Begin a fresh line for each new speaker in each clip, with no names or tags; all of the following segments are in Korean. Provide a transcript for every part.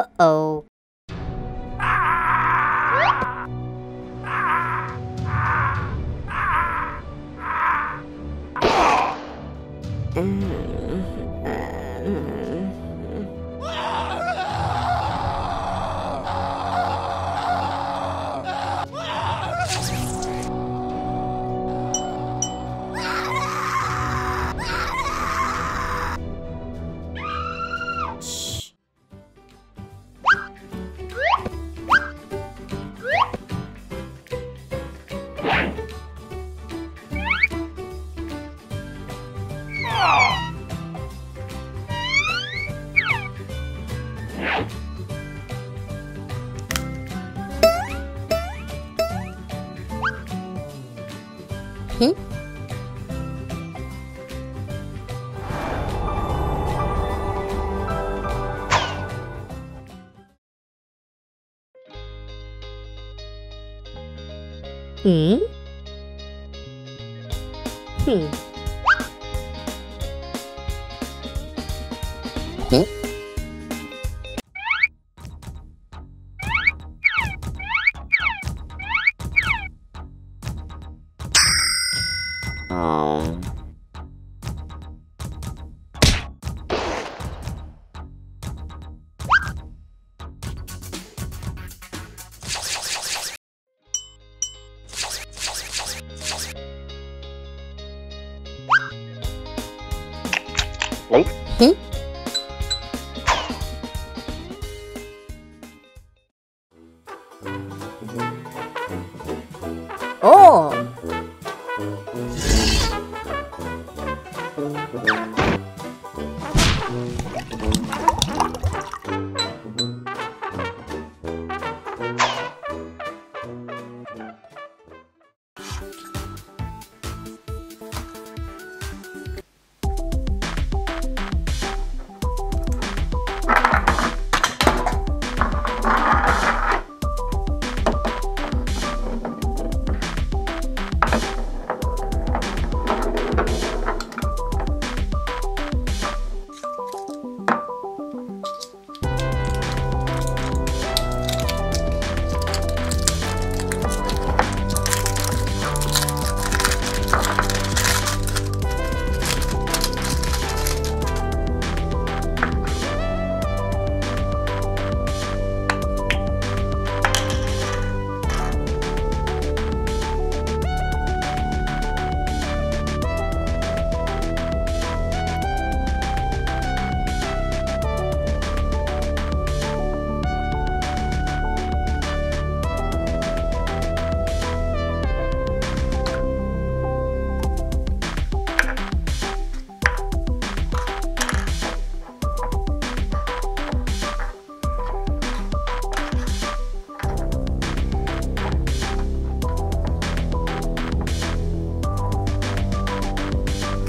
Uh-oh. Mm. Hmm? Hmm. Hmm? Oh.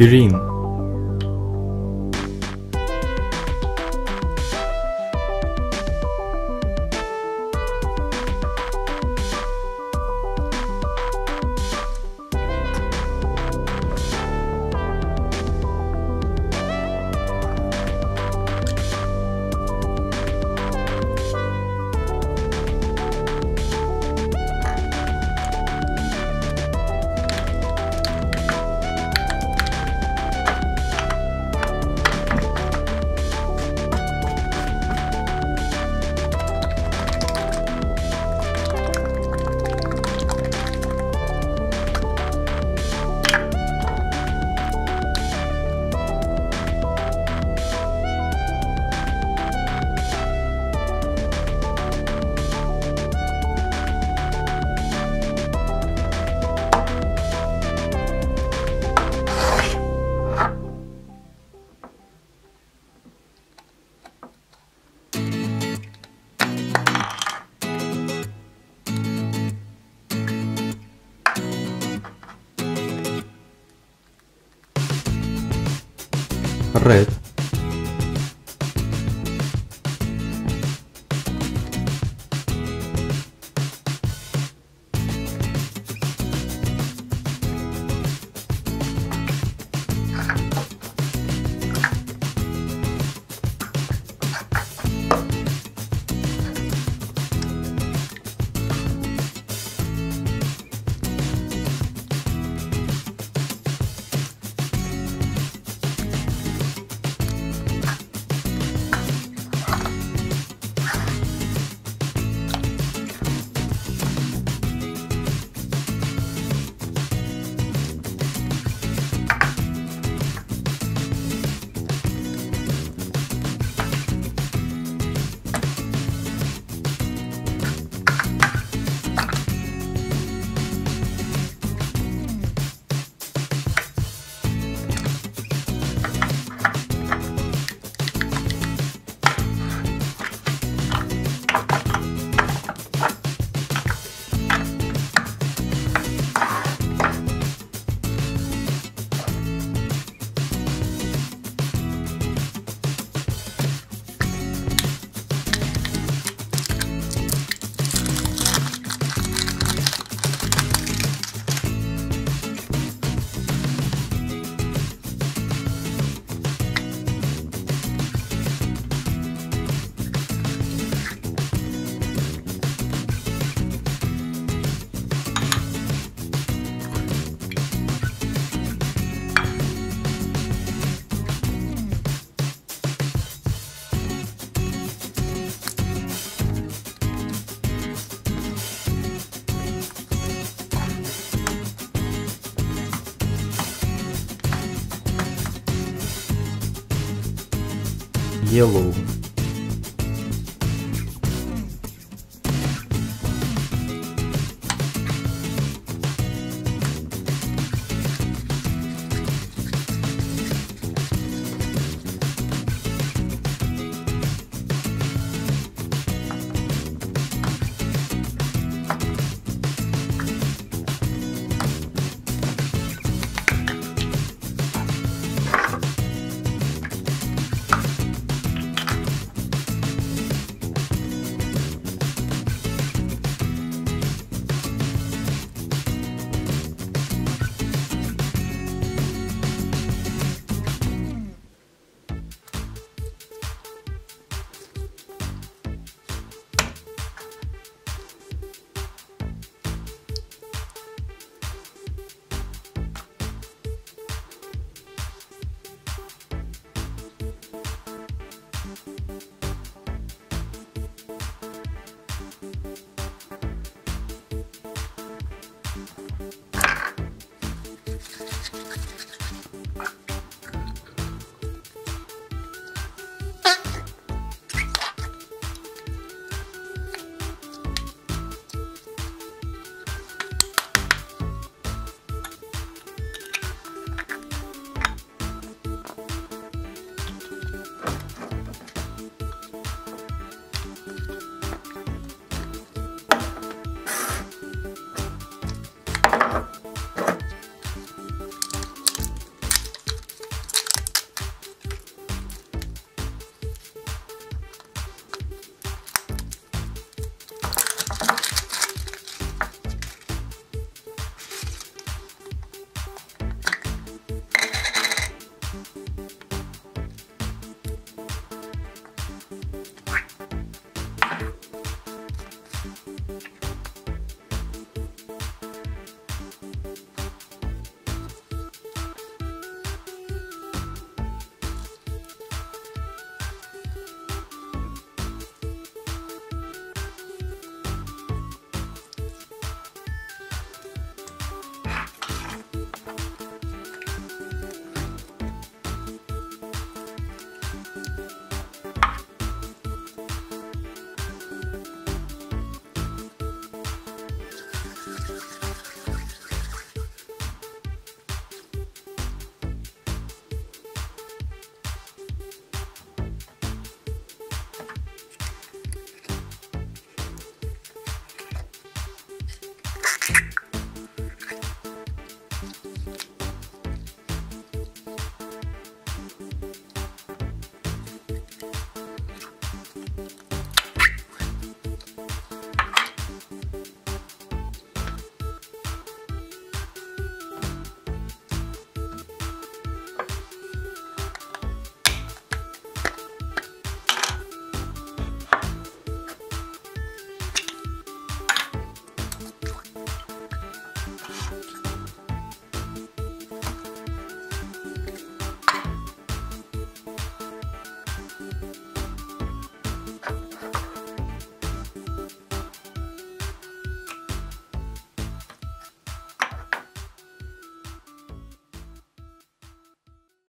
Aspirin red yellow